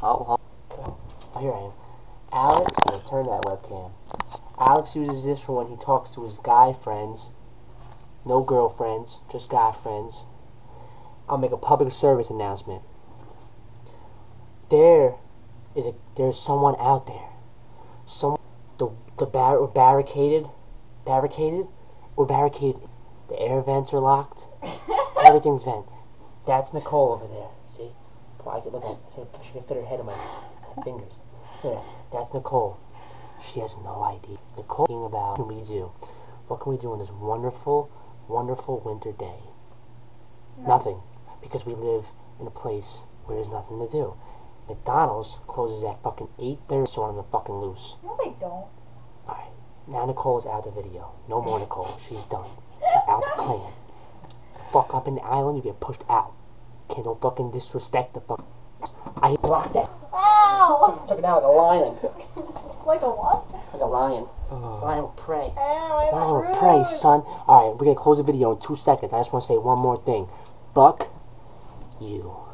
Oh, Oh, here I am. Alex, yeah, turn that webcam. Alex uses this for when he talks to his guy friends. No girlfriends, just guy friends. I'll make a public service announcement. There is a there's someone out there. Some the the bar barricaded, barricaded, we're barricaded. The air vents are locked. Everything's vent. That's Nicole over there. See? I could look at. She can fit her head in my fingers. Yeah, that's Nicole. She has no idea. Nicole, thinking about what can we do? What can we do on this wonderful, wonderful winter day? Nothing, because we live in a place where there's nothing to do. McDonald's closes at fucking eight thirty, so on the fucking loose. No, they don't. Alright, now Nicole's out of the video. No more Nicole. She's done. She's out the clan. Fuck up in the island, you get pushed out. Can't don't fucking disrespect the fuck. I blocked that. Ow! Took it out like a lion. Like a what? Like a lion. Oh. Lion will prey. Ow, Lion will prey, son. Alright, we're gonna close the video in two seconds. I just wanna say one more thing. Fuck you.